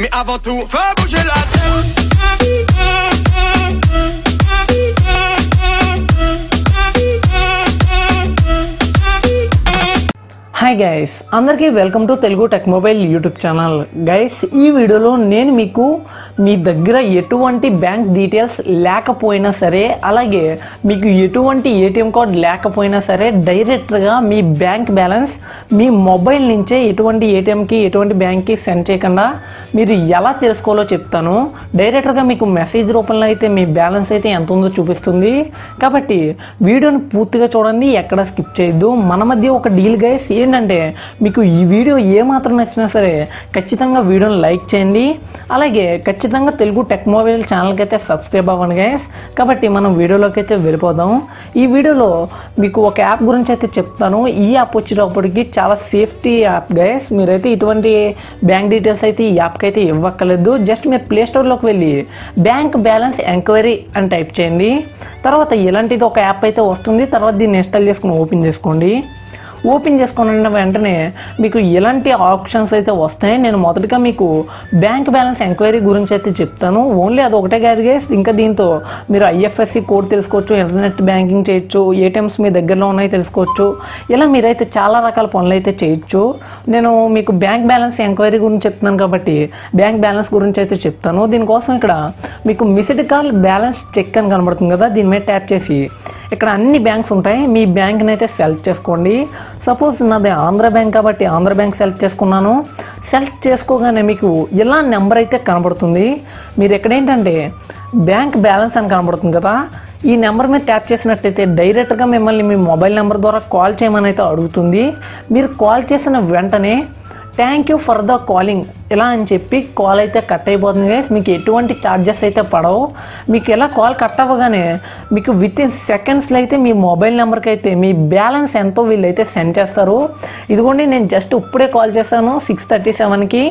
Mais avant tout, faut bouger la tête. Hi guys అందరికీ welcome to Telugu tech mobile YouTube channel guys ఈ వీడియోలో నేను మీకు మీ దగ్గర ఎటువంటి బ్యాంక్ డీటెయిల్స్ లేకపోయినా సరే అలాగే మీకు ఎటువంటి ఏటీఎం కార్డ్ లేకపోయినా సరే డైరెక్ట్గా మీ బ్యాంక్ బ్యాలెన్స్ మీ మొబైల్ నుంచే ఎటువంటి ఏటీఎంకి ఎటువంటి బ్యాంక్కి సెండ్ చేయకుండా మీరు ఎలా తెలుసుకోవాలో చెప్తాను. డైరెక్ట్గా మీకు మెసేజ్ రూపంలో అయితే మీ బ్యాలెన్స్ అయితే ఎంత ఉందో చూపిస్తుంది. కాబట్టి వీడియోని పూర్తిగా చూడండి ఎక్కడ స్కిప్ చేయొద్దు. మన మధ్య ఒక డీల్ గైస్ ఏంటంటే మీకు ఈ వీడియో ఏమాత్రం నచ్చినా సరే ఖచ్చితంగా వీడియోని లైక్ చేయండి. అలాగే ఖచ్చితంగా తెలుగు టెక్ మొబైల్ ఛానల్కి అయితే సబ్స్క్రైబ్ అవ్వండి గైస్ కాబట్టి మనం వీడియోలోకి అయితే వెళ్ళిపోదాం. ఈ వీడియోలో మీకు ఒక యాప్ గురించి అయితే చెప్తాను. ఈ యాప్ వచ్చేటప్పటికి చాలా సేఫ్టీ యాప్ గైస్ మీరైతే ఇటువంటి బ్యాంక్ డీటెయిల్స్ అయితే ఈ యాప్కి అయితే ఇవ్వక్కర్లేదు. జస్ట్ మీరు ప్లే స్టోర్లోకి వెళ్ళి బ్యాంక్ బ్యాలెన్స్ ఎంక్వైరీ అని టైప్ చేయండి. తర్వాత ఇలాంటిది ఒక యాప్ అయితే వస్తుంది. తర్వాత దీన్ని ఇన్స్టాల్ చేసుకుని ఓపెన్ చేసుకోండి. ఓపెన్ చేసుకున్న వెంటనే మీకు ఎలాంటి ఆప్షన్స్ అయితే వస్తాయి నేను మొదటగా మీకు బ్యాంక్ బ్యాలెన్స్ ఎంక్వైరీ గురించి అయితే చెప్తాను. ఓన్లీ అది ఒకటే కాదు ఇంకా దీంతో మీరు ఐఎఫ్ఎస్సి కోడ్ తెలుసుకోవచ్చు ఇంటర్నెట్ బ్యాంకింగ్ చేయొచ్చు ఏటీఎమ్స్ మీ దగ్గరలో ఉన్నాయి తెలుసుకోవచ్చు. ఇలా మీరైతే చాలా రకాల పనులు అయితే చేయొచ్చు. నేను మీకు బ్యాంక్ బ్యాలెన్స్ ఎంక్వైరీ గురించి చెప్తున్నాను కాబట్టి బ్యాంక్ బ్యాలెన్స్ గురించి అయితే చెప్తాను. దీనికోసం ఇక్కడ మీకు మిస్డ్ కాల్ బ్యాలెన్స్ చెక్ అని కనబడుతుంది కదా దీని మీద ట్యాప్ చేసి ఇక్కడ అన్ని బ్యాంక్స్ ఉంటాయి. మీ బ్యాంక్ని అయితే సెలెక్ట్ చేసుకోండి. సపోజ్ నాది ఆంధ్ర బ్యాంక్ కాబట్టి ఆంధ్ర బ్యాంక్ సెలెక్ట్ చేసుకున్నాను. సెలెక్ట్ చేసుకోగానే మీకు ఇలా నెంబర్ అయితే కనబడుతుంది. మీరు ఎక్కడ ఏంటంటే బ్యాంక్ బ్యాలెన్స్ అని కనబడుతుంది కదా. ఈ నెంబర్ మీద ట్యాప్ చేసినట్టయితే డైరెక్ట్గా మిమ్మల్ని మీ మొబైల్ నెంబర్ ద్వారా కాల్ చేయమని అయితే అడుగుతుంది. మీరు కాల్ చేసిన వెంటనే thank you for the calling. ఇలా అని చెప్పి కాల్ అయితే కట్ అయిపోతుంది గైస్ మీకు ఎటువంటి ఛార్జెస్ అయితే పడవు. మీకు ఎలా కాల్ కట్ అవ్వగానే మీకు విత్ ఇన్ సెకండ్స్లో అయితే మీ మొబైల్ నెంబర్కి అయితే మీ బ్యాలెన్స్ ఎంతో వీళ్ళైతే సెండ్ చేస్తారు. ఇదిగోండి నేను జస్ట్ ఇప్పుడే కాల్ చేశాను సిక్స్ థర్టీ సెవెన్కి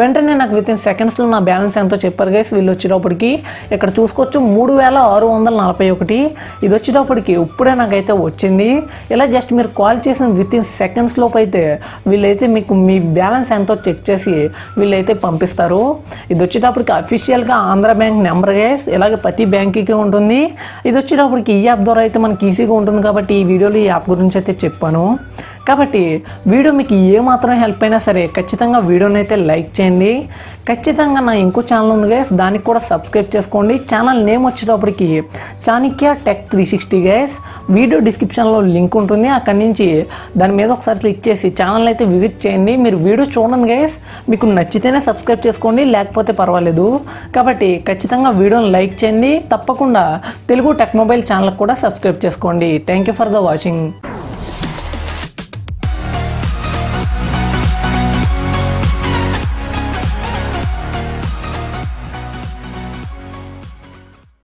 వెంటనే నాకు విత్ ఇన్ సెకండ్స్లో నా బ్యాలెన్స్ ఎంతో చెప్పారు గైస్ వీళ్ళు వచ్చేటప్పటికి ఇక్కడ చూసుకోవచ్చు మూడు వేల ఆరు వందల నలభై ఒకటి. ఇది వచ్చేటప్పటికి ఇప్పుడే నాకైతే వచ్చింది. ఇలా జస్ట్ మీరు కాల్ చేసిన విత్ ఇన్ సెకండ్స్ లోపు అయితే వీళ్ళైతే మీకు మీ బ్యాలెన్స్ ఎంతో చెక్ చేసి వీళ్ళైతే పంపిస్తారు. ఇది వచ్చేటప్పటికి అఫీషియల్గా ఆంధ్ర బ్యాంక్ నెంబర్ గైస్ ఇలాగే ప్రతి బ్యాంక్కి ఉంటుంది. ఇది వచ్చేటప్పటికి ఈ యాప్ ద్వారా అయితే మనకి ఈజీగా ఉంటుంది కాబట్టి ఈ వీడియోలో ఈ యాప్ గురించి అయితే చెప్పాను. కాబట్టి వీడియో మీకు ఏమాత్రం హెల్ప్ అయినా సరే ఖచ్చితంగా వీడియోని అయితే లైక్ చేయండి. ఖచ్చితంగా నా ఇంకో ఛానల్ ఉంది గైస్ దానికి కూడా సబ్స్క్రైబ్ చేసుకోండి. ఛానల్ నేమ్ వచ్చేటప్పటికి Chanakya tech three sixty guys video డిస్క్రిప్షన్లో లింక్ ఉంటుంది. అక్కడి నుంచి దాని మీద ఒకసారి క్లిక్ చేసి ఛానల్ అయితే విజిట్ చేయండి. మీరు వీడియో చూడండి గైస్ మీకు నచ్చితేనే సబ్స్క్రైబ్ చేసుకోండి లేకపోతే పర్వాలేదు. కాబట్టి ఖచ్చితంగా వీడియోని లైక్ చేయండి. తప్పకుండా తెలుగు టెక్ మొబైల్ ఛానల్ కూడా సబ్స్క్రైబ్ చేసుకోండి. Thank you for the watching